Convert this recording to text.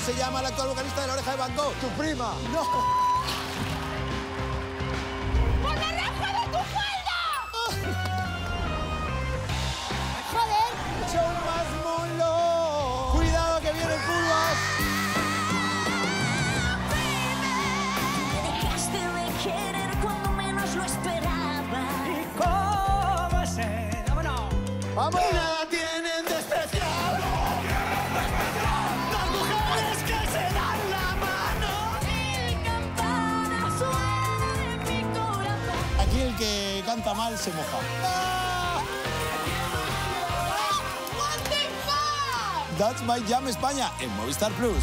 se llama la actual vocalista de La Oreja de Van Gogh? Tu prima. ¡No! ¡Por la raja de tu falda! ¡Joder! ¡Show más molo! ¡Cuidado que viene curvas! Dejaste de querer cuando menos lo esperaba. ¿Cómo se? ¡Vámonos! ¡Vamos! Aquí el que canta mal se moja. What the fuck? That's my Jam España en Movistar Plus.